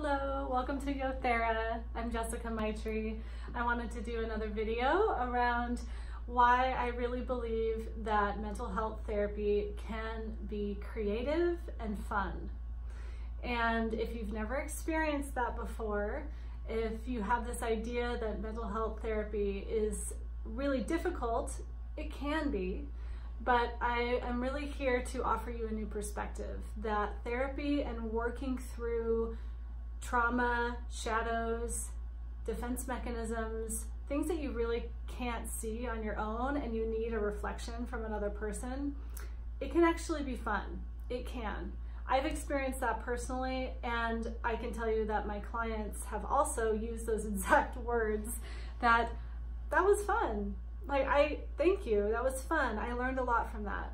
Hello, welcome to YoThera. I'm Jessica Maitri. I wanted to do another video around why I really believe that mental health therapy can be creative and fun. And if you've never experienced that before, if you have this idea that mental health therapy is really difficult, it can be, but I am really here to offer you a new perspective that therapy and working through trauma, shadows, defense mechanisms, things that you really can't see on your own and you need a reflection from another person, it can actually be fun. It can. I've experienced that personally, and I can tell you that my clients have also used those exact words that that was fun. Like, I thank you. That was fun. I learned a lot from that.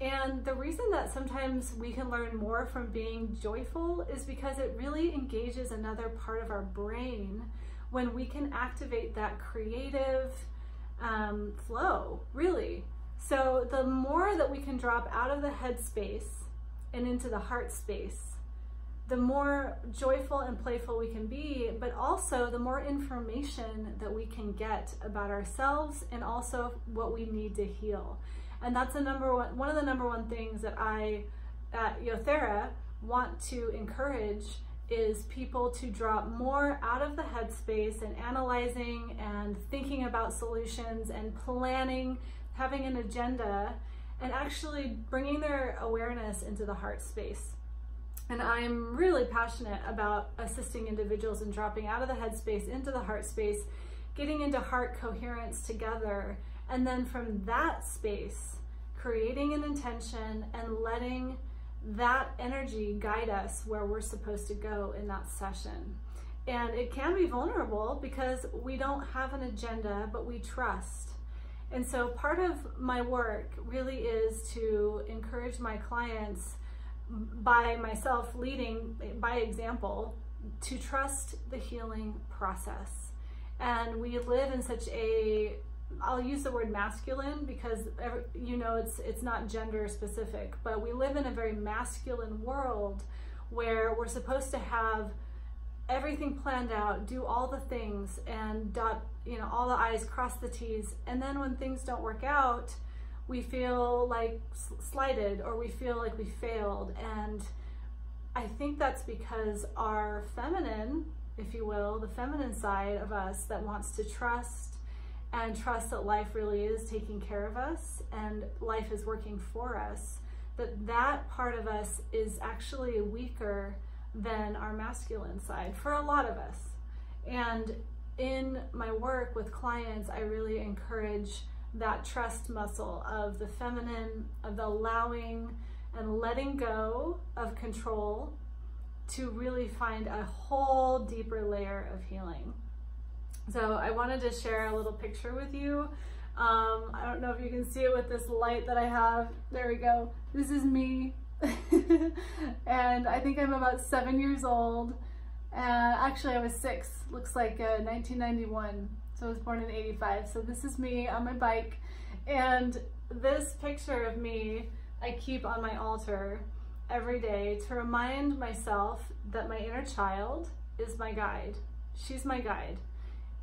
And the reason that sometimes we can learn more from being joyful is because it really engages another part of our brain when we can activate that creative um, flow, really. So the more that we can drop out of the head space and into the heart space, the more joyful and playful we can be, but also the more information that we can get about ourselves and also what we need to heal. And that's the number one, one of the number one things that I at YoThera want to encourage is people to drop more out of the headspace and analyzing and thinking about solutions and planning, having an agenda, and actually bringing their awareness into the heart space. And I'm really passionate about assisting individuals in dropping out of the headspace into the heart space, getting into heart coherence together, and then from that space, creating an intention and letting that energy guide us where we're supposed to go in that session. And it can be vulnerable because we don't have an agenda, but we trust. And so part of my work really is to encourage my clients by myself leading by example to trust the healing process. And we live in such a I'll use the word masculine because every, you know it's it's not gender specific, but we live in a very masculine world where we're supposed to have everything planned out, do all the things and dot, you know, all the I's, cross the T's. And then when things don't work out, we feel like slighted or we feel like we failed. And I think that's because our feminine, if you will, the feminine side of us that wants to trust and trust that life really is taking care of us and life is working for us, that that part of us is actually weaker than our masculine side for a lot of us. And in my work with clients, I really encourage that trust muscle of the feminine, of the allowing and letting go of control to really find a whole deeper layer of healing. So I wanted to share a little picture with you. Um, I don't know if you can see it with this light that I have. There we go. This is me. and I think I'm about seven years old. Uh, actually, I was six. Looks like uh, 1991. So I was born in 85. So this is me on my bike. And this picture of me, I keep on my altar every day to remind myself that my inner child is my guide. She's my guide.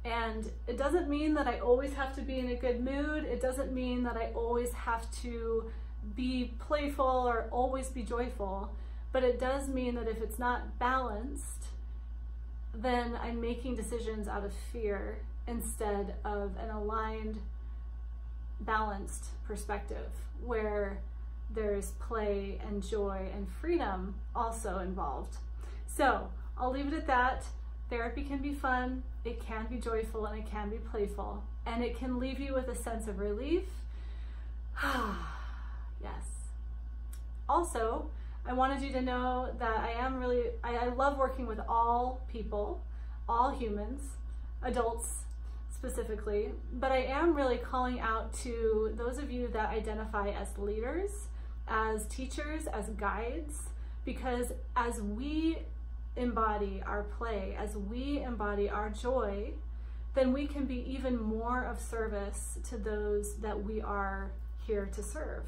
And it doesn't mean that I always have to be in a good mood. It doesn't mean that I always have to be playful or always be joyful. But it does mean that if it's not balanced, then I'm making decisions out of fear instead of an aligned, balanced perspective where there's play and joy and freedom also involved. So I'll leave it at that. Therapy can be fun, it can be joyful, and it can be playful, and it can leave you with a sense of relief. yes. Also, I wanted you to know that I am really, I, I love working with all people, all humans, adults specifically, but I am really calling out to those of you that identify as leaders, as teachers, as guides, because as we embody our play, as we embody our joy, then we can be even more of service to those that we are here to serve.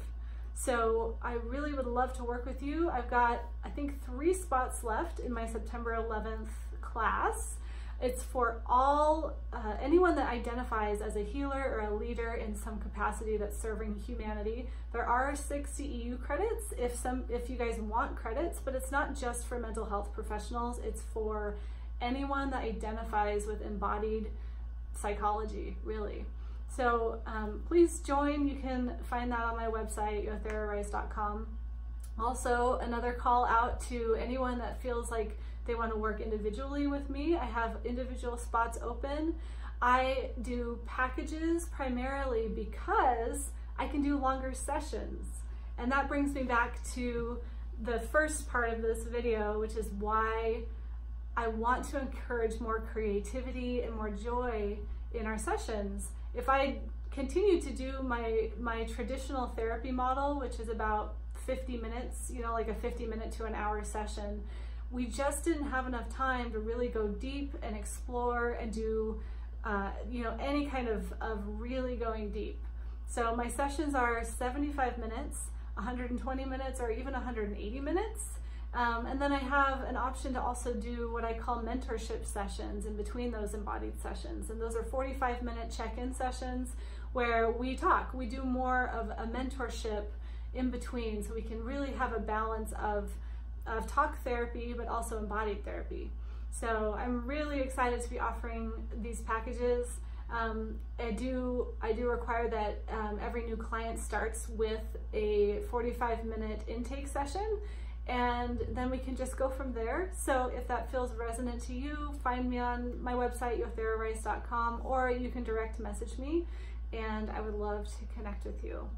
So I really would love to work with you. I've got, I think, three spots left in my September 11th class. It's for all, uh, anyone that identifies as a healer or a leader in some capacity that's serving humanity. There are six CEU credits if some, if you guys want credits, but it's not just for mental health professionals. It's for anyone that identifies with embodied psychology, really. So um, please join. You can find that on my website, yotherarise.com. Also, another call out to anyone that feels like they want to work individually with me. I have individual spots open. I do packages primarily because I can do longer sessions. And that brings me back to the first part of this video, which is why I want to encourage more creativity and more joy in our sessions. If I continue to do my, my traditional therapy model, which is about 50 minutes, you know, like a 50 minute to an hour session, we just didn't have enough time to really go deep and explore and do, uh, you know, any kind of, of really going deep. So my sessions are 75 minutes, 120 minutes, or even 180 minutes. Um, and then I have an option to also do what I call mentorship sessions in between those embodied sessions. And those are 45 minute check-in sessions where we talk. We do more of a mentorship in between so we can really have a balance of, of talk therapy but also embodied therapy. So I'm really excited to be offering these packages. Um, I do I do require that um, every new client starts with a 45 minute intake session and then we can just go from there. So if that feels resonant to you, find me on my website, yotherarise.com, or you can direct message me, and I would love to connect with you.